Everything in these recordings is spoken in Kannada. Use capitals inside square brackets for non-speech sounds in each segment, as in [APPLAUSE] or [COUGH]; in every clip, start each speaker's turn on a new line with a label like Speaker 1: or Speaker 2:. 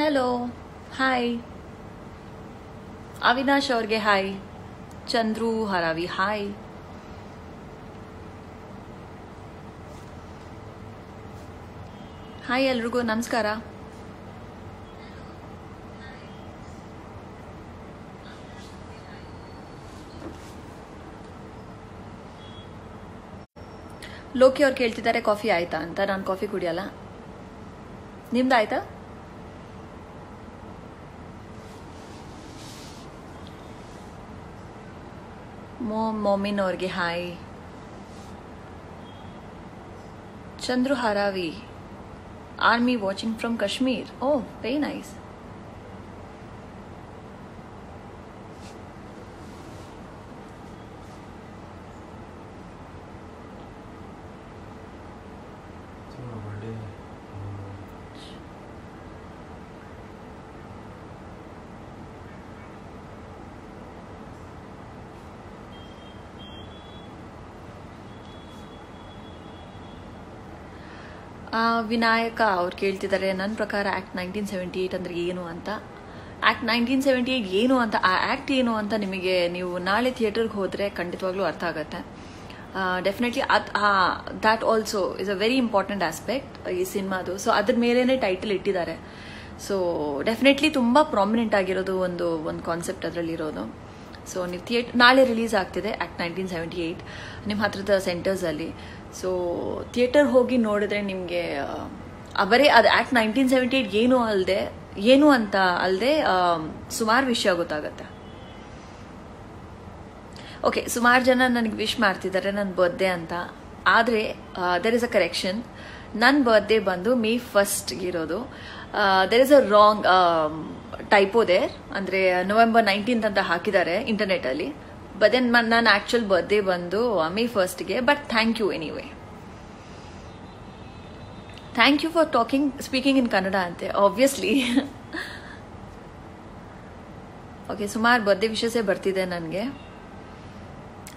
Speaker 1: ಹಲೋ ಹಾಯ್ ಅವಿನಾಶ್ ಅವ್ರಿಗೆ hi Chandru Haravi hi hi ಎಲ್ರಿಗೂ, ನಮಸ್ಕಾರ. ಲೋಕಿ ಅವ್ರು ಕೇಳ್ತಿದ್ದಾರೆ, ಕಾಫಿ ಆಯ್ತಾ ಅಂತ. ನಾನು ಕಾಫಿ ಕುಡಿಯಲ್ಲ. ನಿಮ್ದು ಆಯ್ತಾ ಮೋ ಮೊಮಿನ್ ಅವ್ರಿಗೆ hi. Chandru Haravi army watching from Kashmir. Oh very nice ah, Vinayaka ಅವ್ರು ಕೇಳ್ತಿದ್ದಾರೆ ನನ್ನ ಪ್ರಕಾರ ಆ್ಯಕ್ಟ್ ನೈನ್ಟೀನ್ ಸೆವೆಂಟಿ ಏಯ್ಟ್ ಅಂದರೆ ಏನು ಅಂತ. ಆ್ಯಕ್ಟ್ ನೈನ್ಟೀನ್ ಸೆವೆಂಟಿ ಏಯ್ಟ್ ಏನು ಅಂತ, ಆ ಆ್ಯಕ್ಟ್ ಏನು ಅಂತ ನಿಮಗೆ ನೀವು ನಾಳೆ ಥಿಯೇಟರ್ಗೆ ಹೋದರೆ ಖಂಡಿತವಾಗ್ಲೂ ಅರ್ಥ ಆಗುತ್ತೆ. ಡೆಫಿನೆಟ್ಲಿ ಅದು that also is a very important aspect ಈ ಸಿನಿಮಾದು. ಸೊ ಅದ್ರ ಮೇಲೇ ಟೈಟಲ್ ಇಟ್ಟಿದ್ದಾರೆ. ಸೊ ಡೆಫಿನೆಟ್ಲಿ ತುಂಬ ಪ್ರಾಮಿನೆಂಟ್ ಆಗಿರೋದು ಒಂದು ಒಂದು ಕಾನ್ಸೆಪ್ಟ್ ಅದರಲ್ಲಿ ಇರೋದು. ಸೊ ನೀವು ಥಿಯೇಟ್ ನಾಳೆ ರಿಲೀಸ್ ಆಗ್ತಿದೆ ಆ್ಯಕ್ಟ್ ನೈನ್ಟೀನ್ ಸೆವೆಂಟಿ ಏಯ್ಟ್ ನಿಮ್ಮ ಹತ್ರದ ಸೆಂಟರ್ಸಲ್ಲಿ ಸೊ ಥಿಯೇಟರ್ ಹೋಗಿ ನೋಡಿದ್ರೆ ನಿಮಗೆ ಅವರೇ ಅದು ಆ್ಯಕ್ಟ್ ನೈನ್ಟೀನ್ ಸೆವೆಂಟಿ ಏಟ್ ಏನು ಅಲ್ಲದೆ ಏನು ಅಂತ ಅಲ್ಲದೆ ಸುಮಾರು ವಿಷಯ ಗೊತ್ತಾಗತ್ತೆ. ಓಕೆ ಸುಮಾರು ಜನ ನನಗೆ ವಿಶ್ ಮಾಡ್ತಿದ್ದಾರೆ ನನ್ನ ಬರ್ಡೇ ಅಂತ. ಆದರೆ ದೆರ್ ಇಸ್ ಅ ಕರೆಕ್ಷನ್ ನನ್ನ ಬರ್ಡೇ ಬಂದು ಮೇ ಫಸ್ಟ್ ಇರೋದು. There is a wrong typo there ಅಂದರೆ ನವೆಂಬರ್ ನೈನ್ಟೀನ್ತ್ ಅಂತ ಹಾಕಿದ್ದಾರೆ ಇಂಟರ್ನೆಟಲ್ಲಿ ಬಟ್ ದೆನ್ ನನ್ನ ಆಕ್ಚುಲ್ ಬರ್ತ್ಡೇ ಬಂದು ಮೇ ಫಸ್ಟ್ಗೆ but thank you anyway thank you for talking speaking in Kannada ಅಂತೆ ಆಬ್ವಿಯಸ್ಲಿ ಓಕೆ ಸುಮಾರು ಬರ್ತ್ಡೇ ವಿಷಸೇ ಬರ್ತಿದೆ ನನಗೆ.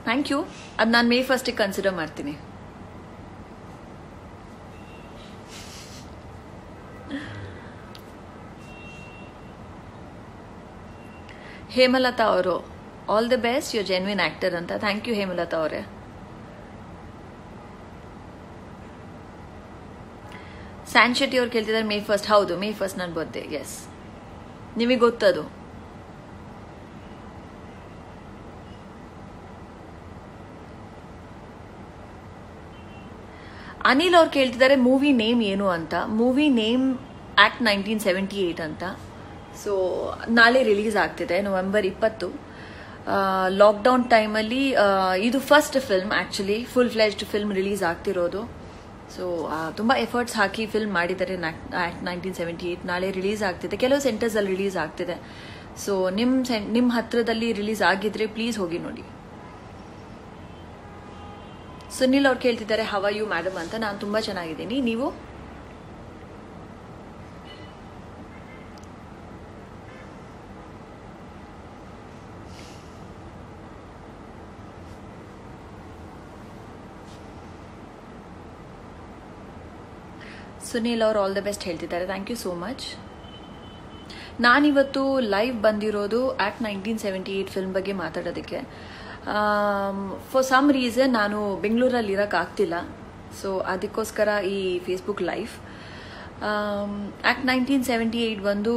Speaker 1: ಥ್ಯಾಂಕ್ ಯು ಅದು ನಾನು ಮೇ ಫಸ್ಟಿಗೆ ಕನ್ಸಿಡರ್ ಮಾಡ್ತೀನಿ. [LAUGHS] ಹೇಮಲತಾ ಅವರು all the best you genuine actor ಅಂತ ಥ್ಯಾಂಕ್ ಯು ಹೇಮಲತಾ ಅವರೇ ಸ್ಯಾನ್ ಶೆಟ್ಟಿ ಅವ್ರು ಕೇಳ್ತಿದ್ದಾರೆ ಮೇ ಫಸ್ಟ್ ಹೌದು ಮೇ ಫಸ್ಟ್ ನನ್ನ ಬರ್ತೆ ಎಸ್ ನಿಮಗೆ ಗೊತ್ತದು. ಅನಿಲ್ ಅವ್ರು ಕೇಳ್ತಿದ್ದಾರೆ ಮೂವಿ ನೇಮ್ ಏನು ಅಂತ. Movie name act nineteen seventy eight ಅಂತ. ಸೊ ನಾಳೆ ರಿಲೀಸ್ ಆಗ್ತಿದೆ ನವೆಂಬರ್ ಇಪ್ಪತ್ತು. ಲಾಕ್ಡೌನ್ ಟೈಮಲ್ಲಿ ಇದು first film actually full fledged film release ಆಗ್ತಿರೋದು ಸೊ ತುಂಬ ಎಫರ್ಟ್ಸ್ ಹಾಕಿ ಫಿಲ್ಮ್ ಮಾಡಿದ್ದಾರೆ ನೈನ್ಟೀನ್ ಸೆವೆಂಟಿ ಏಯ್ಟ್ ನಾಳೆ ರಿಲೀಸ್ ಆಗ್ತಿದೆ. ಕೆಲವು ಸೆಂಟರ್ಸಲ್ಲಿ ರಿಲೀಸ್ ಆಗ್ತಿದೆ. ಸೊ ನಿಮ್ಮ ನಿಮ್ಮ ಹತ್ರದಲ್ಲಿ ರಿಲೀಸ್ ಆಗಿದ್ರೆ ಪ್ಲೀಸ್ ಹೋಗಿ ನೋಡಿ. ಸುನಿಲ್ ಅವ್ರು ಕೇಳ್ತಿದ್ದಾರೆ ಹವ ಯು ಮ್ಯಾಡಮ್ ಅಂತ. ನಾನು ತುಂಬ ಚೆನ್ನಾಗಿದ್ದೀನಿ. ನೀವು? ಸುನೀಲ್ ಅವ್ರು ಆಲ್ ದ ಬೆಸ್ಟ್ ಹೇಳ್ತಿದ್ದಾರೆ. ಥ್ಯಾಂಕ್ ಯು ಸೋ ಮಚ್ ನಾನಿವತ್ತು ಲೈವ್ ಬಂದಿರೋದು act nineteen seventy eight film ಬಗ್ಗೆ ಮಾತಾಡೋದಕ್ಕೆ. ಫಾರ್ ಸಮ್ ರೀಸನ್ ನಾನು ಬೆಂಗಳೂರಲ್ಲಿ ಇರೋಕ್ಕಾಗ್ತಿಲ್ಲ ಸೊ ಅದಕ್ಕೋಸ್ಕರ ಈ Facebook live act nineteen seventy eight ಬಂದು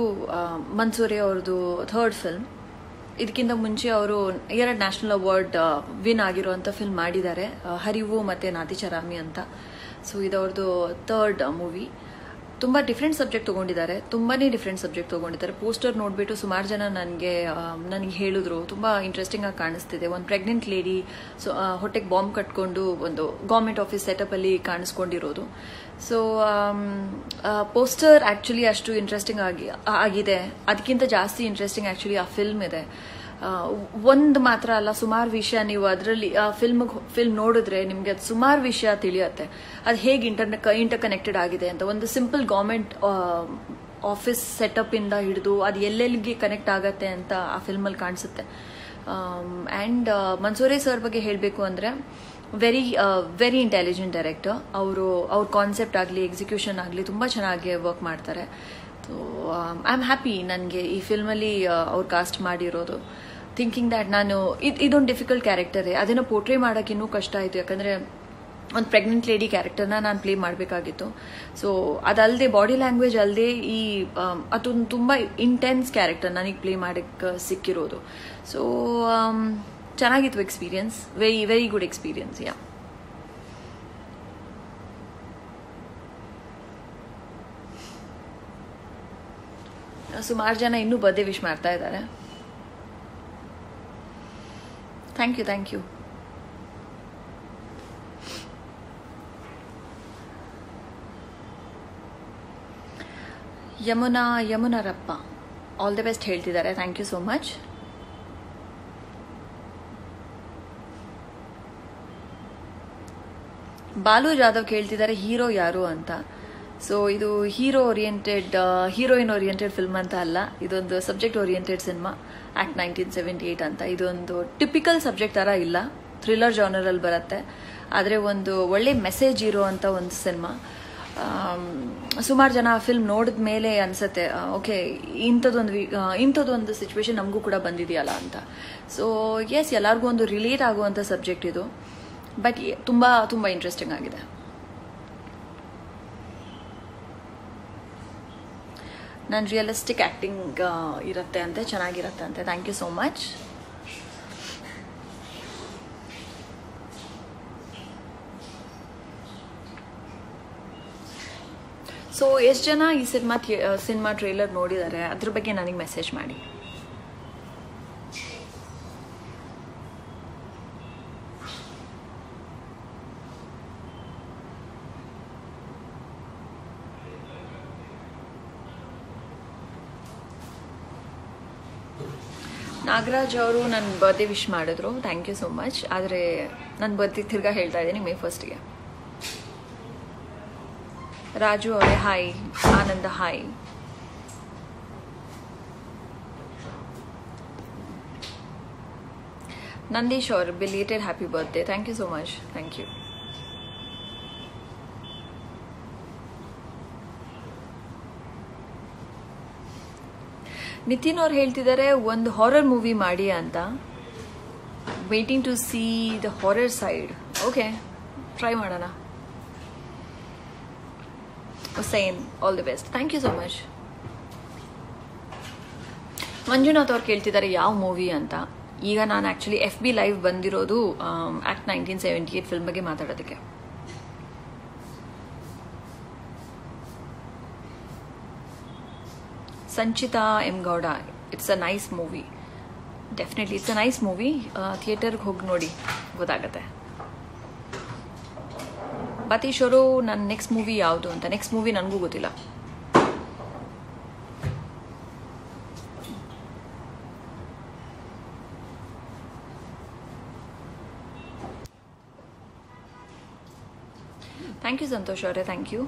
Speaker 1: ಮನ್ಸೂರಿ ಅವ್ರದ್ದು ಥರ್ಡ್ ಫಿಲ್ಮ್ ಇದಕ್ಕಿಂತ ಮುಂಚೆ ಅವರು ಎರಡು ನ್ಯಾಷನಲ್ ಅವಾರ್ಡ್ ವಿನ್ ಆಗಿರುವಂಥ ಫಿಲ್ಮ್ ಮಾಡಿದ್ದಾರೆ. ಹರಿವು ಮತ್ತು ನಾತಿಚರಾಮಿ ಅಂತ. ಸೊ ಇದವ್ರದ್ದು ಥರ್ಡ್ ಮೂವಿ ತುಂಬ ಡಿಫ್ರೆಂಟ್ ಸಬ್ಜೆಕ್ಟ್ ತೊಗೊಂಡಿದ್ದಾರೆ. ತುಂಬಾ ಡಿಫ್ರೆಂಟ್ ಸಬ್ಜೆಕ್ಟ್ ತೊಗೊಂಡಿದ್ದಾರೆ. ಪೋಸ್ಟರ್ ನೋಡಿಬಿಟ್ಟು ಸುಮಾರು ಜನ ನನಗೆ ನನಗೆ ಹೇಳಿದ್ರು. ತುಂಬ ಇಂಟ್ರೆಸ್ಟಿಂಗ್ ಆಗಿ ಕಾಣಿಸ್ತಿದೆ. ಒಂದು ಪ್ರೆಗ್ನೆಂಟ್ ಲೇಡಿ ಸೊ ಹೊಟ್ಟೆಗೆ ಬಾಂಬ್ ಕಟ್ಕೊಂಡು ಒಂದು ಗೌರ್ಮೆಂಟ್ ಆಫೀಸ್ ಸೆಟಪಲ್ಲಿ ಕಾಣಿಸ್ಕೊಂಡಿರೋದು. ಸೊ ಪೋಸ್ಟರ್ ಆ್ಯಕ್ಚುಲಿ ಅಷ್ಟು ಇಂಟ್ರೆಸ್ಟಿಂಗ್ ಆಗಿ ಆಗಿದೆ. ಅದಕ್ಕಿಂತ ಜಾಸ್ತಿ ಇಂಟ್ರೆಸ್ಟಿಂಗ್ ಆ್ಯಕ್ಚುಲಿ ಆ ಫಿಲ್ಮ್ ಇದೆ. ಒಂದು ಮಾತ್ರ ಅಲ್ಲ, ಸುಮಾರು ವಿಷಯ ನೀವು ಅದರಲ್ಲಿ ಫಿಲ್ಮ್ ಫಿಲ್ಮ್ ನೋಡಿದ್ರೆ ನಿಮಗೆ ಅದು ಸುಮಾರು ವಿಷಯ ತಿಳಿಯುತ್ತೆ. ಅದು ಹೇಗೆ ಇಂಟರ್ನೆ ಇಂಟರ್ ಕನೆಕ್ಟೆಡ್ ಆಗಿದೆ ಅಂತ. ಒಂದು ಸಿಂಪಲ್ ಗೌರ್ಮೆಂಟ್ ಆಫೀಸ್ ಸೆಟಪ್ ಇಂದ ಹಿಡಿದು ಅದು ಎಲ್ಲೆಲ್ಲಿಗೆ ಕನೆಕ್ಟ್ ಆಗತ್ತೆ ಅಂತ ಆ ಫಿಲ್ಮಲ್ಲಿ ಕಾಣಿಸುತ್ತೆ. ಆ್ಯಂಡ್ ಮನ್ಸೂರಿ ಸರ್ ಬಗ್ಗೆ ಹೇಳಬೇಕು ಅಂದರೆ ವೆರಿ ವೆರಿ ಇಂಟೆಲಿಜೆಂಟ್ ಡೈರೆಕ್ಟರ್ ಅವರು, ಅವ್ರ ಕಾನ್ಸೆಪ್ಟ್ ಆಗಲಿ ಎಕ್ಸಿಕ್ಯೂಷನ್ ಆಗಲಿ ತುಂಬ ಚೆನ್ನಾಗಿ ವರ್ಕ್ ಮಾಡ್ತಾರೆ. ಸೊ ಐ ಆಮ್ ಹ್ಯಾಪಿ ನನಗೆ ಈ ಫಿಲ್ಮಲ್ಲಿ ಅವ್ರು ಕಾಸ್ಟ್ ಮಾಡಿರೋದು. ಥಿಂಕಿಂಗ್ ದ್ಯಾಟ್ ನಾನು ಇದು, ಇದೊಂದು ಡಿಫಿಕಲ್ಟ್ ಕ್ಯಾರೆಕ್ಟರೇ ಅದನ್ನು ಪೋರ್ಟ್ರೇ ಮಾಡೋಕೆ ಇನ್ನೂ ಕಷ್ಟ ಆಯಿತು. ಯಾಕಂದರೆ ಒಂದು ಪ್ರೆಗ್ನೆಂಟ್ ಲೇಡಿ ಕ್ಯಾರೆಕ್ಟರ್ನ ನಾನು ಪ್ಲೇ ಮಾಡಬೇಕಾಗಿತ್ತು. ಸೊ ಅದಲ್ಲದೆ ಬಾಡಿ ಲ್ಯಾಂಗ್ವೇಜ್ ಅಲ್ಲದೆ ಈ ಅದೊಂದು ತುಂಬ ಇಂಟೆನ್ಸ್ ಕ್ಯಾರೆಕ್ಟರ್ ನನಗೆ ಪ್ಲೇ ಮಾಡೋಕ್ಕೆ ಸಿಕ್ಕಿರೋದು. ಸೊ ಚೆನ್ನಾಗಿತ್ತು experience very very good experience yeah ಸುಮಾರು ಜನ ಇನ್ನೂ ಬರ್ದೇ ವಿಶ್ ಮಾಡ್ತಾ ಇದ್ದಾರೆ. Thank you thank you Yamuna, Yamunarappa. All the best ಹೇಳ್ತಿದ್ದಾರೆ. Thank you so much Balu Jadhav ಕೇಳ್ತಿದ್ದಾರೆ, ಹೀರೋ ಯಾರು ಅಂತ. ಸೊ ಇದು hero oriented heroine oriented film ಅಂತ ಅಲ್ಲ. ಇದೊಂದು subject oriented cinema act nineteen seventy eight ಅಂತ. ಇದೊಂದು ಟಿಪಿಕಲ್ ಸಬ್ಜೆಕ್ಟ್ ಥರ ಇಲ್ಲ. ಥ್ರಿಲ್ಲರ್ ಜಾನರಲ್ಲಿ ಬರುತ್ತೆ. ಆದರೆ ಒಂದು ಒಳ್ಳೆ ಮೆಸೇಜ್ ಇರೋ ಅಂತ ಒಂದು ಸಿನಿಮಾ ಸುಮಾರು ಜನ ಆ ಫಿಲ್ಮ್ ನೋಡಿದ ಮೇಲೆ ಅನ್ಸುತ್ತೆ ಓಕೆ ಇಂಥದ್ದೊಂದು ಇಂಥದ್ದೊಂದು ಸಿಚುವೇಶನ್ ನಮಗೂ ಕೂಡ ಬಂದಿದೆಯಲ್ಲ ಅಂತ. ಸೊ ಎಸ್ ಎಲ್ಲರಿಗೂ ಒಂದು ರಿಲೇಟ್ ಆಗುವಂಥ ಸಬ್ಜೆಕ್ಟ್ ಇದು. ಬಟ್ ತುಂಬ ತುಂಬ ಇಂಟ್ರೆಸ್ಟಿಂಗ್ ಆಗಿದೆ. ನನ್ನ ರಿಯಲಿಸ್ಟಿಕ್ ಆ್ಯಕ್ಟಿಂಗ್ ಇರುತ್ತೆ ಅಂತೆ, ಚೆನ್ನಾಗಿರುತ್ತೆ ಅಂತೆ. Thank you so much so ಎಷ್ಟು ಜನ ಈ ಸಿನಿಮಾ ಸಿನಿಮಾ ಟ್ರೇಲರ್ ನೋಡಿದ್ದಾರೆ ಅದ್ರ ಬಗ್ಗೆ ನನಗೆ ಮೆಸೇಜ್ ಮಾಡಿ. ನಾಗರಾಜ್ ಅವರು ನನ್ನ ಬರ್ಡೇ ವಿಶ್ ಮಾಡಿದ್ರು. ಥ್ಯಾಂಕ್ ಯು ಸೋ ಮಚ್ ಆದರೆ ನನ್ನ ಬರ್ತಿ ತಿರ್ಗಾ ಹೇಳ್ತಾ ಇದ್ದೀನಿ ಮೇ ಫಸ್ಟ್ಗೆ ರಾಜು ಅವರೇ ಹಾಯ್ ಆನಂದ ಹಾಯ್ ನಂದೀಶ್ ಅವರು belated happy birthday thank you so much thank you Nitin ಅವ್ರು ಹೇಳ್ತಿದ್ದಾರೆ ಒಂದು ಹಾರರ್ ಮೂವಿ ಮಾಡಿ ಅಂತ. Waiting to see the horror side okay try ಮಾಡೋಣ. Hussain all the best thank you so much Manjunath ಅವ್ರು ಕೇಳ್ತಿದ್ದಾರೆ ಯಾವ ಮೂವಿ ಅಂತ? ಈಗ ನಾನು ಆ್ಯಕ್ಚುಲಿ ಎಫ್ ಬಿ ಲೈವ್ ಬಂದಿರೋದು act nineteen seventy eight film ಬಗ್ಗೆ ಮಾತಾಡೋದಕ್ಕೆ. Sanchita M Gowda. It's a nice movie definitely it's a nice movie ಥಿಯೇಟರ್ಗೆ ಹೋಗಿ ನೋಡಿ, ಗೊತ್ತಾಗತ್ತೆ. ಬತೀಶ್ ಅವರು ನನ್ನ ನೆಕ್ಸ್ಟ್ ಮೂವಿ ಯಾವುದು ಅಂತ. ನೆಕ್ಸ್ಟ್ ಮೂವಿ ನನಗೂ ಗೊತ್ತಿಲ್ಲ. ಥ್ಯಾಂಕ್ ಯು ಸಂತೋಷ್ ಅವರೇ. Thank you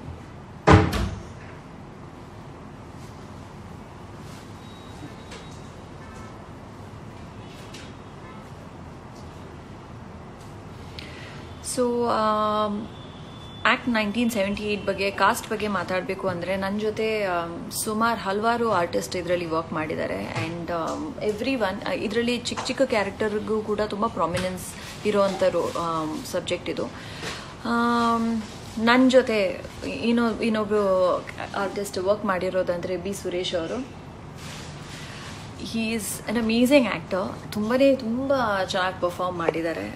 Speaker 1: so act nineteen seventy eight ಬಗ್ಗೆ ಕಾಸ್ಟ್ ಬಗ್ಗೆ ಮಾತಾಡಬೇಕು ಅಂದರೆ ನನ್ನ ಜೊತೆ ಸುಮಾರು ಹಲವಾರು ಆರ್ಟಿಸ್ಟ್ ಇದರಲ್ಲಿ ವರ್ಕ್ ಮಾಡಿದ್ದಾರೆ. ಆ್ಯಂಡ್ ಎವ್ರಿ ಒನ್ ಇದರಲ್ಲಿ ಚಿಕ್ಕ ಚಿಕ್ಕ ಕ್ಯಾರೆಕ್ಟರ್ಗೂ ಕೂಡ ತುಂಬ ಪ್ರಾಮಿನೆನ್ಸ್ ಇರೋವಂಥರು ಸಬ್ಜೆಕ್ಟ್ ಇದು. ನನ್ನ ಜೊತೆ, ಇನ್ನೊ ಇನ್ನೊಬ್ಬರು ಆರ್ಟಿಸ್ಟ್ ವರ್ಕ್ ಮಾಡಿರೋದಂದರೆ ಬಿ ಸುರೇಶ್ ಅವರು. He is an amazing actor ತುಂಬಾ ತುಂಬ ಚೆನ್ನಾಗಿ ಪರ್ಫಾರ್ಮ್ ಮಾಡಿದ್ದಾರೆ.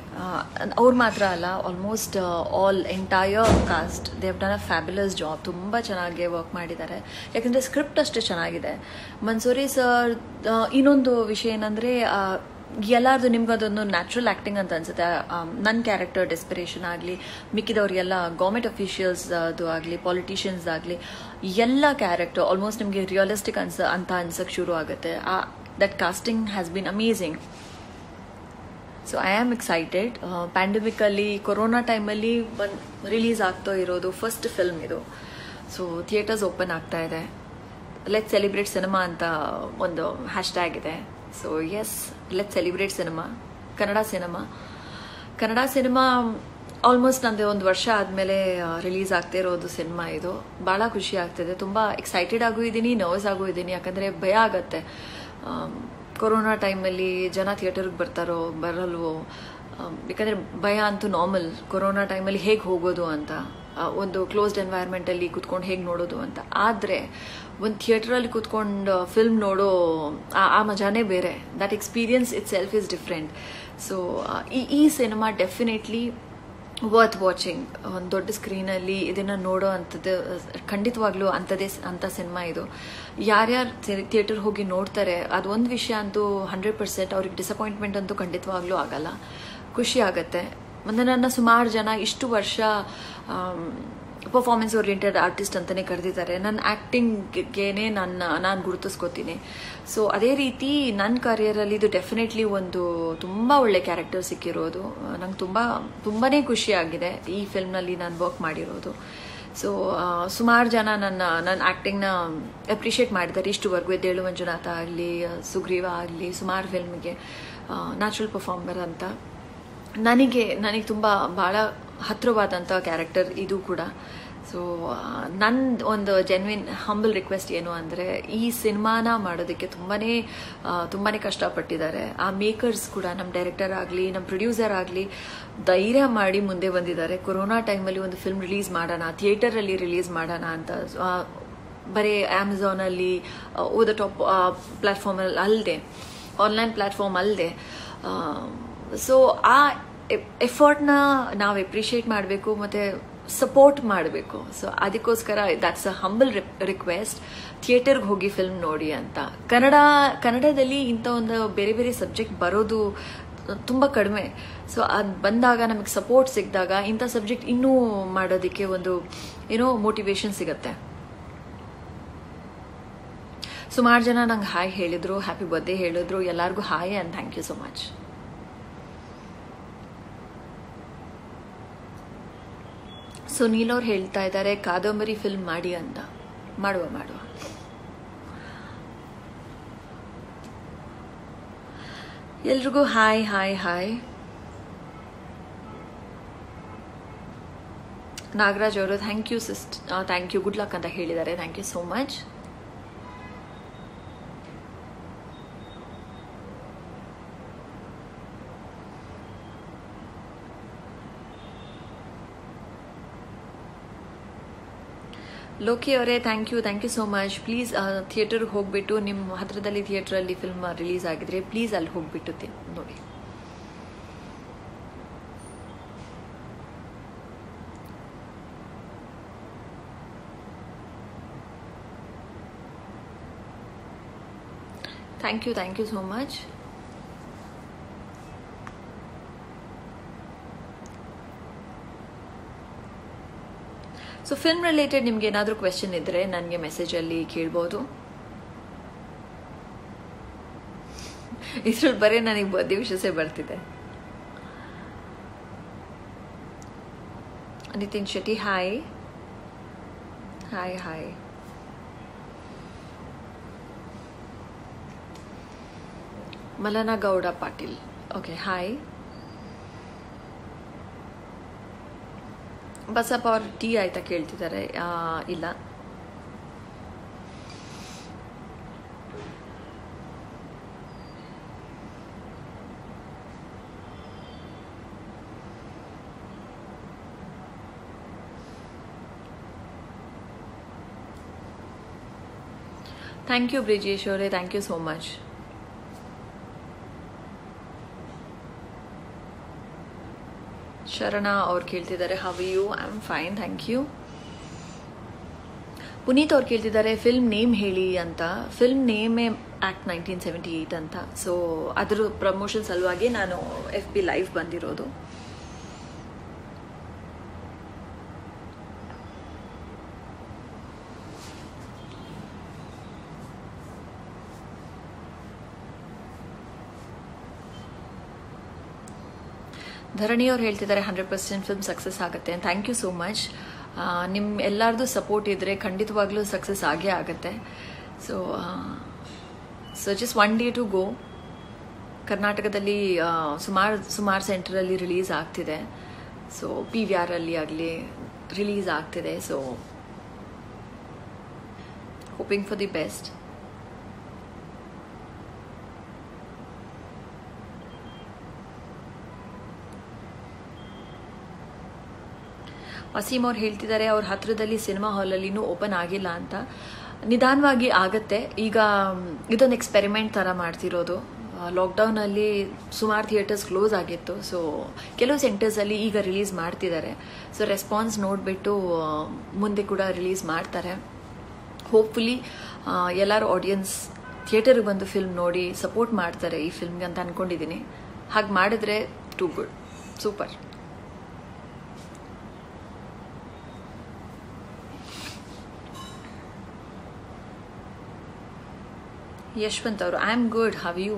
Speaker 1: ಅವ್ರು ಮಾತ್ರ ಅಲ್ಲ almost all entire cast they have done a fabulous job ತುಂಬ ಚೆನ್ನಾಗಿ ವರ್ಕ್ ಮಾಡಿದ್ದಾರೆ. ಯಾಕಂದರೆ ಸ್ಕ್ರಿಪ್ಟ್ ಅಷ್ಟೇ ಚೆನ್ನಾಗಿದೆ. ಮನ್ಸೂರಿ ಸರ್ ಇನ್ನೊಂದು ವಿಷಯ ಏನಂದರೆ ಎಲ್ಲರದು ನಿಮ್ಗೆ ಅದೊಂದು ನ್ಯಾಚುರಲ್ ಆ್ಯಕ್ಟಿಂಗ್ ಅಂತ ಅನ್ಸುತ್ತೆ. ನನ್ನ ಕ್ಯಾರೆಕ್ಟರ್ ಡೆಸ್ಪಿರೇಷನ್ ಆಗಲಿ, ಮಿಕ್ಕಿದವ್ರಿಗೆಲ್ಲ ಗೌರ್ಮೆಂಟ್ ಅಫಿಷಿಯಲ್ಸ್ ಅದು ಆಗಲಿ ಪಾಲಿಟಿಷಿಯನ್ಸ್ ಆಗಲಿ, ಎಲ್ಲ ಕ್ಯಾರೆಕ್ಟರ್ ಆಲ್ಮೋಸ್ಟ್ ನಿಮಗೆ ರಿಯಲಿಸ್ಟಿಕ್ ಅನ್ಸ, ಅಂತ ಅನ್ಸಕ್ಕೆ ಶುರು ಆಗುತ್ತೆ. ಆ that casting has been amazing so I am excited ಪ್ಯಾಂಡಮಿಕಲ್ಲಿ corona ಟೈಮಲ್ಲಿ ಬನ್ ರಿಲೀಸ್ ಆಗ್ತಾ ಇರೋದು ಫಸ್ಟ್ ಫಿಲ್ಮ್ ಇದು. ಸೊ ಥಿಯೇಟರ್ಸ್ ಓಪನ್ ಆಗ್ತಾ ಇದೆ. ಲೆಟ್ ಸೆಲೆಬ್ರೇಟ್ ಸಿನಿಮಾ ಅಂತ ಒಂದು ಹ್ಯಾಶ್ ಟ್ಯಾಗ್ ಇದೆ. So yes let celebrate cinema Kannada cinema Kannada cinema almost ನಂದು ಒಂದು ವರ್ಷ ಆದಮೇಲೆ ರಿಲೀಸ್ ಆಗ್ತಾ ಇರೋದು ಸಿನಿಮಾ ಇದು. ಭಾಳ ಖುಷಿ ಆಗ್ತಿದೆ. ತುಂಬ ಎಕ್ಸೈಟೆಡ್ ಆಗೂ ಇದ್ದೀನಿ ನರ್ವಸ್ ಆಗೂ ಇದ್ದೀನಿ. ಯಾಕಂದರೆ ಭಯ ಆಗತ್ತೆ. ಕೊರೋನಾ ಟೈಮಲ್ಲಿ ಜನ ಥಿಯೇಟರ್ಗೆ ಬರ್ತಾರೋ, ಬರಲ್ವೋ? ಯಾಕಂದರೆ ಭಯ ಅಂತೂ ನಾರ್ಮಲ್ ಕೊರೋನಾ ಟೈಮಲ್ಲಿ ಹೇಗೆ ಹೋಗೋದು ಅಂತ. ಒಂದು ಕ್ಲೋಸ್ಡ್ ಎನ್ವೈರ್ಮೆಂಟಲ್ಲಿ ಕೂತ್ಕೊಂಡು ಹೇಗೆ ನೋಡೋದು ಅಂತ. ಆದರೆ, ಒಂದು ಥಿಯೇಟ್ರಲ್ಲಿ ಕೂತ್ಕೊಂಡು ಫಿಲ್ಮ್ ನೋಡೋ, ಆ ಮಜಾನೇ ಬೇರೆ. That experience itself is different so ಈ ಈ ಸಿನಿಮಾ ಡೆಫಿನೆಟ್ಲಿ ವರ್ತ್ ವಾಚಿಂಗ್ ಒಂದು ದೊಡ್ಡ ಸ್ಕ್ರೀನಲ್ಲಿ ಇದನ್ನು ನೋಡೋ ಅಂಥದ್ದು, ಖಂಡಿತವಾಗ್ಲೂ ಅಂಥದ್ದೇ ಅಂಥ ಸಿನಿಮಾ ಇದು. ಯಾರ್ಯಾರು ಥಿಯೇಟರ್ ಹೋಗಿ ನೋಡ್ತಾರೆ ಒಂದು ವಿಷಯ ಅಂತೂ ಹಂಡ್ರೆಡ್ ಪರ್ಸೆಂಟ್ ಅವ್ರಿಗೆ ಡಿಸಪಾಯಿಂಟ್ಮೆಂಟ್ ಅಂತೂ ಖಂಡಿತವಾಗ್ಲೂ ಆಗಲ್ಲ. ಖುಷಿ ಆಗತ್ತೆ. ಮತ್ತು ನನ್ನ ಸುಮಾರು ಜನ ಇಷ್ಟು ವರ್ಷ ಪರ್ಫಾರ್ಮೆನ್ಸ್ ಓರಿಯೆಂಟೆಡ್ ಆರ್ಟಿಸ್ಟ್ ಅಂತಲೇ ಕರೆದಿದ್ದಾರೆ. ನನ್ನ ಆ್ಯಕ್ಟಿಂಗ್ಗೇನೆ ನನ್ನ, ನಾನು ಗುರುತಿಸ್ಕೋತೀನಿ. ಸೊ ಅದೇ ರೀತಿ ನನ್ನ ಕರಿಯರಲ್ಲಿ ಇದು ಡೆಫಿನೆಟ್ಲಿ ಒಂದು ತುಂಬ ಒಳ್ಳೆ ಕ್ಯಾರೆಕ್ಟರ್ ಸಿಕ್ಕಿರೋದು. ನಂಗೆ ತುಂಬ ತುಂಬಾ ಖುಷಿಯಾಗಿದೆ ಈ ಫಿಲ್ಮ್ನಲ್ಲಿ ನಾನು ವರ್ಕ್ ಮಾಡಿರೋದು. ಸೊ ಸುಮಾರು ಜನ ನನ್ನ ನನ್ನ ಆ್ಯಕ್ಟಿಂಗ್ನ ಅಪ್ರಿಷಿಯೇಟ್ ಮಾಡಿದ್ದಾರೆ. ಇಷ್ಟುವರೆಗೂ ಎದ್ದೇಳು ಮಂಜುನಾಥ ಆಗಲಿ ಸುಗ್ರೀವ ಆಗಲಿ, ಸುಮಾರು ಫಿಲ್ಮ್ಗೆ ನ್ಯಾಚುರಲ್ ಪರ್ಫಾರ್ಮರ್ ಅಂತ. ನನಗೆ ನನಗೆ ತುಂಬ ಭಾಳ ಹತ್ತಿರವಾದಂಥ ಕ್ಯಾರೆಕ್ಟರ್ ಇದು ಕೂಡ. ಸೊ ನನ್ನ ಒಂದು ಜೆನ್ವಿನ್ ಹಂಬಲ್ ರಿಕ್ವೆಸ್ಟ್ ಏನು ಅಂದರೆ, ಈ ಸಿನಿಮಾನ ಮಾಡೋದಕ್ಕೆ ತುಂಬಾ ತುಂಬಾ ಕಷ್ಟಪಟ್ಟಿದ್ದಾರೆ. ಆ ಮೇಕರ್ಸ್ ಕೂಡ ನಮ್ಮ ಡೈರೆಕ್ಟರ್ ಆಗಲಿ ನಮ್ಮ ಪ್ರೊಡ್ಯೂಸರ್ ಆಗಲಿ, ಧೈರ್ಯ ಮಾಡಿ ಮುಂದೆ ಬಂದಿದ್ದಾರೆ. ಕೊರೋನಾ ಟೈಮಲ್ಲಿ ಒಂದು ಫಿಲ್ಮ್ ರಿಲೀಸ್ ಮಾಡೋಣ ಥಿಯೇಟರಲ್ಲಿ ರಿಲೀಸ್ ಮಾಡೋಣ ಅಂತ. ಬರೀ ಅಮೆಝಾನಲ್ಲಿ ಓ ದ ಟಾಪ್ ಪ್ಲ್ಯಾಟ್ಫಾರ್ಮಲ್ಲಿ ಅಲ್ಲದೆ ಆನ್ಲೈನ್ ಪ್ಲ್ಯಾಟ್ಫಾರ್ಮ್ ಅಲ್ಲದೆ ಸೊ ಆ ಎಫರ್ಟ್ನ ನಾವು ಎಪ್ರಿಷಿಯೇಟ್ ಮಾಡಬೇಕು, ಮತ್ತು ಸಪೋರ್ಟ್ ಮಾಡಬೇಕು. ಸೊ ಅದಕ್ಕೋಸ್ಕರ ದಟ್ಸ್ ಅ ಹಂಬಲ್ ರಿಕ್ವೆಸ್ಟ್ ಥಿಯೇಟರ್ಗೆ ಹೋಗಿ ಫಿಲ್ಮ್ ನೋಡಿ ಅಂತ. ಕನ್ನಡ, ಕನ್ನಡದಲ್ಲಿ ಇಂಥ ಒಂದು ಬೇರೆ ಬೇರೆ ಸಬ್ಜೆಕ್ಟ್ ಬರೋದು ತುಂಬ ಕಡಿಮೆ. ಸೊ ಅದು ಬಂದಾಗ ನಮಗೆ ಸಪೋರ್ಟ್ ಸಿಕ್ಕಿದಾಗ ಇಂಥ ಸಬ್ಜೆಕ್ಟ್ ಇನ್ನೂ ಮಾಡೋದಕ್ಕೆ ಒಂದು, ಏನೋ ಮೋಟಿವೇಶನ್ ಸಿಗುತ್ತೆ. ಸುಮಾರು ಜನ ನಂಗೆ ಹಾಯ್ ಹೇಳಿದ್ರು ಹ್ಯಾಪಿ ಬರ್ತ್ಡೇ ಹೇಳಿದ್ರು, ಎಲ್ಲರಿಗೂ hi and thank you so much Sunil ಅವ್ರು ಹೇಳ್ತಾ ಇದ್ದಾರೆ, ಕಾದಂಬರಿ ಫಿಲ್ಮ್ ಮಾಡಿ ಅಂತ. ಮಾಡುವ ಮಾಡುವ. ಎಲ್ರಿಗೂ ಹಾಯ್ ಹಾಯ್ ಹಾಯ್. ನಾಗರಾಜ್ ಅವರು thank you sis thank you good luck ಅಂತ ಹೇಳಿದ್ದಾರೆ. Thank you so much Loki ಅವರೇ thank you thank you so much please ಥಿಯೇಟರ್ಗೆ ಹೋಗ್ಬಿಟ್ಟು ನಿಮ್ಮ ಹತ್ರದಲ್ಲಿ ಥಿಯೇಟ್ರಲ್ಲಿ ಫಿಲ್ಮ್ ರಿಲೀಸ್ ಆಗಿದ್ರೆ ಪ್ಲೀಸ್ ಅಲ್ಲಿ ಹೋಗ್ಬಿಟ್ಟು ನೋಡಿ. Thank you thank you so much so film related ನಿಮ್ಗೆ ಏನಾದರೂ ಕ್ವೆಶನ್ ಇದ್ದರೆ ನನಗೆ ಮೆಸೇಜಲ್ಲಿ ಕೇಳ್ಬೋದು. ಇದ್ರಲ್ಲಿ ಬರೀ ನನಗೆ ವಿಷಯಸೇ ಬರ್ತಿದೆ. Nitin Shetty hi hi hi Malana Gowda Patil. Okay hi Basappa ಅವ್ರು ಟೀ ಆಯ್ತಾ ಕೇಳ್ತಿದ್ದಾರೆ? ಆ, ಇಲ್ಲ. ಥ್ಯಾಂಕ್ ಯು ಬ್ರಿಜೇಶ್ ಅವರೇ. Thank you so much Sharana ಅವ್ರು ಕೇಳ್ತಿದ್ದಾರೆ how you I am fine thank you Puneeth ಅವ್ರು ಕೇಳ್ತಿದ್ದಾರೆ ಫಿಲ್ಮ್ ನೇಮ್ ಹೇಳಿ ಅಂತ. ಫಿಲ್ಮ್ ನೇಮೇ ಆ್ಯಕ್ಟ್ ನೈನ್ಟೀನ್ ಸೆವೆಂಟಿ ಏಯ್ಟ್ ಅಂತ. ಸೊ ಅದ್ರ ಪ್ರಮೋಷನ್ ಸಲುವಾಗಿ ನಾನು ಎಫ್ ಬಿ ಲೈವ್ ಬಂದಿರೋದು. ಧರಣಿ ಅವ್ರು ಹೇಳ್ತಿದ್ದಾರೆ ಹಂಡ್ರೆಡ್ ಪರ್ಸೆಂಟ್ ಫಿಲ್ಮ್ ಸಕ್ಸಸ್ ಆಗುತ್ತೆ ಥ್ಯಾಂಕ್ ಯು ಸೋ ಮಚ್ ನಿಮ್ಮ ಎಲ್ಲರದು ಸಪೋರ್ಟ್ ಇದ್ದರೆ ಖಂಡಿತವಾಗ್ಲೂ ಸಕ್ಸಸ್ ಆಗೇ ಆಗುತ್ತೆ. So so just one day to go ಕರ್ನಾಟಕದಲ್ಲಿ ಸುಮಾರು ಸುಮಾರು ಸೆಂಟ್ರಲ್ಲಿ ರಿಲೀಸ್ ಆಗ್ತಿದೆ. ಸೊ ಪಿ ವಿ ಆರಲ್ಲಿ ಆಗಲಿ ರಿಲೀಸ್ ಆಗ್ತಿದೆ. So hoping for the best Waseem ಅವ್ರು ಹೇಳ್ತಿದ್ದಾರೆ, ಅವ್ರ ಹತ್ರದಲ್ಲಿ ಸಿನಿಮಾ ಹಾಲಲ್ಲಿನೂ ಓಪನ್ ಆಗಿಲ್ಲ ಅಂತ. ನಿಧಾನವಾಗಿ ಆಗತ್ತೆ. ಈಗ ಇದೊಂದು ಎಕ್ಸ್ಪೆರಿಮೆಂಟ್ ಥರ ಮಾಡ್ತಿರೋದು. ಲಾಕ್ಡೌನಲ್ಲಿ ಸುಮಾರು ಥಿಯೇಟರ್ಸ್ ಕ್ಲೋಸ್ ಆಗಿತ್ತು. ಸೊ ಕೆಲವು ಸೆಂಟರ್ಸಲ್ಲಿ ಈಗ ರಿಲೀಸ್ ಮಾಡ್ತಿದ್ದಾರೆ. ಸೊ ರೆಸ್ಪಾನ್ಸ್ ನೋಡಿಬಿಟ್ಟು ಮುಂದೆ ಕೂಡ ರಿಲೀಸ್ ಮಾಡ್ತಾರೆ. ಹೋಪ್ಫುಲಿ ಎಲ್ಲರೂ ಆಡಿಯನ್ಸ್ ಥಿಯೇಟರ್ಗೆ ಬಂದು ಫಿಲ್ಮ್ ನೋಡಿ ಸಪೋರ್ಟ್ ಮಾಡ್ತಾರೆ ಈ ಫಿಲ್ಮ್ಗೆ ಅಂತ ಅಂದ್ಕೊಂಡಿದ್ದೀನಿ ಹಾಗೆ ಮಾಡಿದ್ರೆ ಟೂ ಗುಡ್ ಸೂಪರ್ ಯಶವಂತ್ ಅವರು I am good how you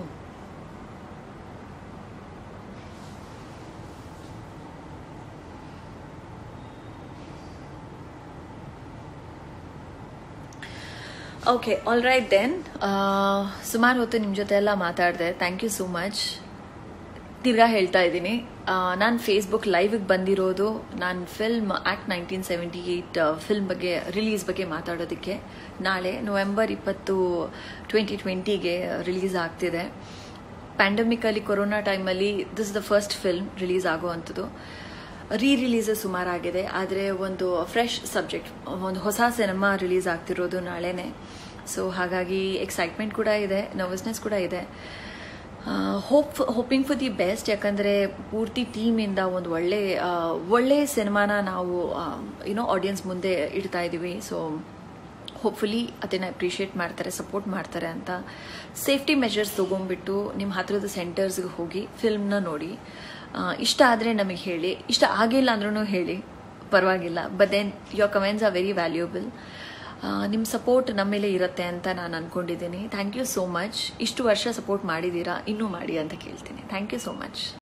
Speaker 1: okay all right then ಸುಮಾರು ಹೊತ್ತು ನಿಮ್ಮ ಜೊತೆ ಎಲ್ಲ ಮಾತಾಡಿದೆ ಥ್ಯಾಂಕ್ ಯು ಸೋ ಮಚ್ ತಿರ್ಗಾ ಹೇಳ್ತಾ ಇದ್ದೀನಿ. ನಾನು ಫೇಸ್ಬುಕ್ ಲೈವಿಗೆ ಬಂದಿರೋದು, ನಾನು film act nineteen seventy eight film ಬಗ್ಗೆ ರಿಲೀಸ್ ಬಗ್ಗೆ ಮಾತಾಡೋದಕ್ಕೆ. ನಾಳೆ ನವೆಂಬರ್ ಇಪ್ಪತ್ತು ಟ್ವೆಂಟಿ ಟ್ವೆಂಟಿಗೆ ರಿಲೀಸ್ ಆಗ್ತಿದೆ. ಪ್ಯಾಂಡಮಿಕಲ್ಲಿ ಕೊರೋನಾ ಟೈಮಲ್ಲಿ this the first film release ಆಗುವಂಥದ್ದು. ರೀ ರಿಲೀಸ್ ಸುಮಾರಾಗಿದೆ, ಆದರೆ ಒಂದು ಫ್ರೆಶ್ ಸಬ್ಜೆಕ್ಟ್ ಒಂದು ಹೊಸ ಸಿನಿಮಾ ರಿಲೀಸ್ ಆಗ್ತಿರೋದು ನಾಳೆನೇ. ಸೊ ಹಾಗಾಗಿ ಎಕ್ಸೈಟ್ಮೆಂಟ್ ಕೂಡ ಇದೆ ನರ್ವಸ್ನೆಸ್ ಕೂಡ ಇದೆ. Hope hoping for the best ಯಾಕಂದರೆ ಪೂರ್ತಿ ಟೀಮಿಂದ ಒಂದು ಒಳ್ಳೆ ಒಳ್ಳೆ ಸಿನಿಮಾನ ನಾವು ಯುನೋ ಆಡಿಯನ್ಸ್ ಮುಂದೆ ಇಡ್ತಾ ಇದ್ದೀವಿ ಸೊ ಹೋಪ್ಫುಲಿ ಅದನ್ನು ಅಪ್ರಿಷಿಯೇಟ್ ಮಾಡ್ತಾರೆ ಸಪೋರ್ಟ್ ಮಾಡ್ತಾರೆ ಅಂತ ಸೇಫ್ಟಿ ಮೆಷರ್ಸ್ ತೊಗೊಂಡ್ಬಿಟ್ಟು ನಿಮ್ಮ ಹತ್ತಿರದ ಸೆಂಟರ್ಸ್ಗೆ ಹೋಗಿ ಫಿಲ್ಮ್ನ ನೋಡಿ. ಇಷ್ಟ ಆದರೆ ನಮಗೆ ಹೇಳಿ. ಇಷ್ಟ ಆಗಿಲ್ಲ ಅಂದ್ರೂ ಹೇಳಿ. ಪರವಾಗಿಲ್ಲ. But then your comments are very valuable ನಿಮ್ಮ ಸಪೋರ್ಟ್ ನಮ್ಮ ಮೇಲೆ ಇರುತ್ತೆ ಅಂತ ನಾನು ಅಂದ್ಕೊಂಡಿದ್ದೀನಿ ಥ್ಯಾಂಕ್ ಯು ಸೋ ಮಚ್ ಇಷ್ಟು ವರ್ಷ ಸಪೋರ್ಟ್ ಮಾಡಿದ್ದೀರಾ ಇನ್ನೂ ಮಾಡಿ ಅಂತ ಕೇಳ್ತೀನಿ. Thank you so much